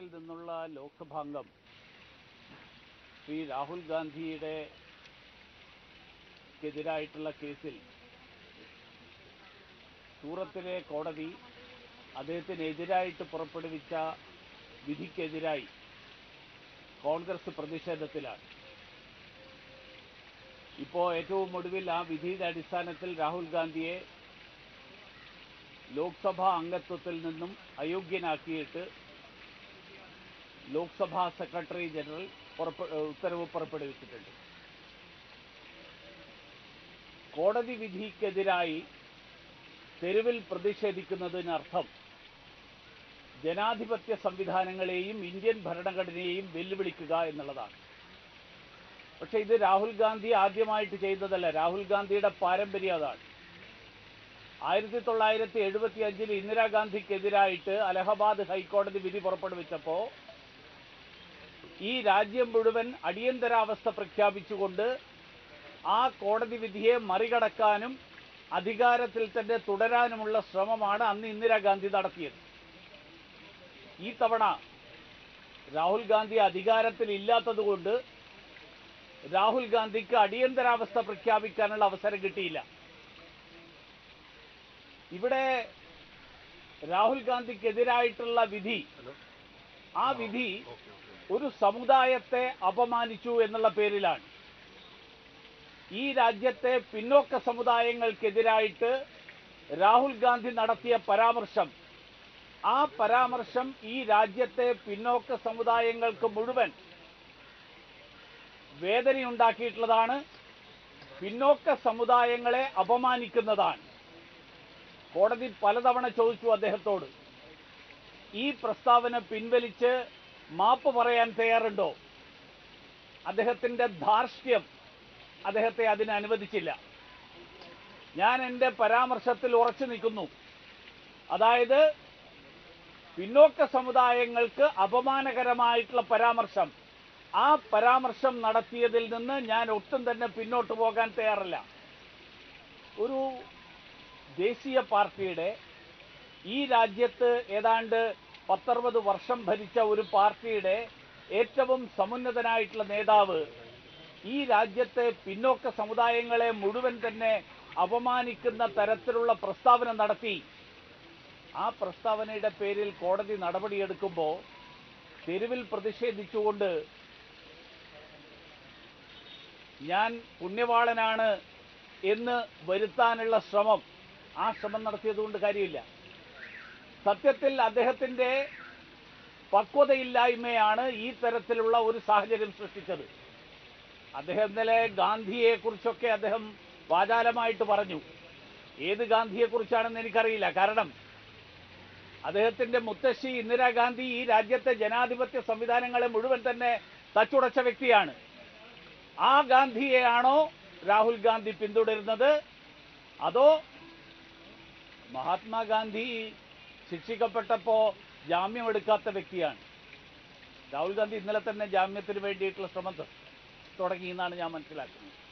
ിൽ നിന്നുള്ള ലോക്സഭാംഗം ശ്രീ രാഹുൽ ഗാന്ധിയുടെ ക്കെതിരായിട്ടുള്ള കേസിൽ സൂറത്തിലെ കോടതി അദ്ദേഹത്തിനെതിരായിട്ട് പുറപ്പെടുവിച്ച വിധിക്കെതിരായി കോൺഗ്രസ് പ്രതിഷേധത്തിലാണ്. ഇപ്പോൾ ഏറ്റവും ഒടുവിൽ ആ വിധിയുടെ അടിസ്ഥാനത്തിൽ രാഹുൽ ഗാന്ധിയെ ലോക്സഭാ അംഗത്വത്തിൽ നിന്നും അയോഗ്യനാക്കിയിട്ട് ലോക്സഭാ സെക്രട്ടറി ജനറൽ ഉത്തരവ് പുറപ്പെടുവിച്ചിട്ടുണ്ട്. കോടതി വിധിക്കെതിരായി തെരുവിൽ പ്രതിഷേധിക്കുന്നതിനർത്ഥം ജനാധിപത്യ സംവിധാനങ്ങളെയും ഇന്ത്യൻ ഭരണഘടനയെയും വെല്ലുവിളിക്കുക എന്നുള്ളതാണ്. പക്ഷെ ഇത് രാഹുൽ ഗാന്ധി ആദ്യമായിട്ട് ചെയ്തതല്ല. രാഹുൽ ഗാന്ധിയുടെ പാരമ്പര്യം അതാണ്. ആയിരത്തി തൊള്ളായിരത്തി എഴുപത്തി അഞ്ചിൽ ഇന്ദിരാഗാന്ധിക്കെതിരായിട്ട് അലഹബാദ് ഹൈക്കോടതി വിധി പുറപ്പെടുവിച്ചപ്പോൾ ഈ രാജ്യം മുഴുവൻ അടിയന്തരാവസ്ഥ പ്രഖ്യാപിച്ചുകൊണ്ട് ആ കോടതി വിധിയെ മറികടക്കാനും അധികാരത്തിൽ തന്നെ തുടരാനുമുള്ള ശ്രമമാണ് അന്ന് ഇന്ദിരാഗാന്ധി നടത്തിയത്. ഈ തവണ രാഹുൽ ഗാന്ധി അധികാരത്തിൽ ഇല്ലാത്തതുകൊണ്ട് രാഹുൽ ഗാന്ധിക്ക് അടിയന്തരാവസ്ഥ പ്രഖ്യാപിക്കാനുള്ള അവസരം കിട്ടിയില്ല. ഇവിടെ രാഹുൽ ഗാന്ധിക്കെതിരായിട്ടുള്ള വിധി ആ വിധി ഒരു സമുദായത്തെ അപമാനിച്ചു എന്നുള്ള പേരിലാണ്. ഈ രാജ്യത്തെ പിന്നോക്ക സമുദായങ്ങൾക്കെതിരായിട്ട് രാഹുൽ ഗാന്ധി നടത്തിയ പരാമർശം ആ പരാമർശം ഈ രാജ്യത്തെ പിന്നോക്ക സമുദായങ്ങൾക്ക് മുഴുവൻ വേദനയുണ്ടാക്കിയിട്ടുള്ളതാണ് പിന്നോക്ക സമുദായങ്ങളെ അപമാനിക്കുന്നതാണ്. കോടതി പലതവണ ചോദിച്ചു അദ്ദേഹത്തോട്. ഈ പ്രസ്താവന പിൻവലിച്ച് മാപ്പ് പറയാൻ തയ്യാറുണ്ടോ? അദ്ദേഹത്തിന്റെ ധാർഷ്ട്യം അദ്ദേഹത്തെ അതിന് അനുവദിച്ചില്ല. ഞാൻ എന്റെ പരാമർശത്തിൽ ഉറച്ചു നിൽക്കുന്നു. അതായത് പിന്നോക്ക സമുദായങ്ങൾക്ക് അപമാനകരമായിട്ടുള്ള പരാമർശം. ആ പരാമർശം നടത്തിയതിൽ നിന്ന് ഞാൻ ഒട്ടും തന്നെ പിന്നോട്ട് പോകാൻ തയ്യാറല്ല. ഒരു ദേശീയ പാർട്ടിയുടെ ഈ രാജ്യത്ത് ഏതാണ്ട് പത്തറുപത് വർഷം ഭരിച്ച ഒരു പാർട്ടിയുടെ ഏറ്റവും സമുന്നതനായിട്ടുള്ള നേതാവ് ഈ രാജ്യത്തെ പിന്നോക്ക സമുദായങ്ങളെ മുഴുവൻ തന്നെ അപമാനിക്കുന്ന തരത്തിലുള്ള പ്രസ്താവന നടത്തി. ആ പ്രസ്താവനയുടെ പേരിൽ കോടതി നടപടിയെടുക്കുമ്പോൾ തെരുവിൽ പ്രതിഷേധിച്ചുകൊണ്ട് ഞാൻ പുണ്യവാളനാണ് എന്ന് വരുത്താനുള്ള ശ്രമം. ആ ശ്രമം നടത്തിയതുകൊണ്ട് കാര്യമില്ല. സത്യത്തിൽ അദ്ദേഹത്തിന്റെ പക്വതയില്ലായ്മയാണ് ഈ തരത്തിലുള്ള ഒരു സാഹചര്യം സൃഷ്ടിച്ചത്. അദ്ദേഹം ഇന്നലെ ഗാന്ധിയെക്കുറിച്ചൊക്കെ അദ്ദേഹം വാചാലമായിട്ട് പറഞ്ഞു. ഏത് ഗാന്ധിയെക്കുറിച്ചാണെന്ന് എനിക്കറിയില്ല. കാരണം അദ്ദേഹത്തിന്റെ മുത്തശ്ശി ഇന്ദിരാഗാന്ധി ഈ രാജ്യത്തെ ജനാധിപത്യ സംവിധാനങ്ങളെ മുഴുവൻ തന്നെ തച്ചുടച്ച വ്യക്തിയാണ്. ആ ഗാന്ധിയെയാണോ രാഹുൽ ഗാന്ധി പിന്തുടരുന്നത്? അതോ മഹാത്മാഗാന്ധി ശിക്ഷിക്കപ്പെട്ടപ്പോ ജാമ്യം എടുക്കാത്ത വ്യക്തിയാണ്. രാഹുൽ ഗാന്ധി ഇന്നലെ തന്നെ ജാമ്യത്തിന് വേണ്ടിയിട്ടുള്ള ശ്രമം തുടങ്ങി എന്നാണ് ഞാൻ മനസ്സിലാക്കുന്നത്.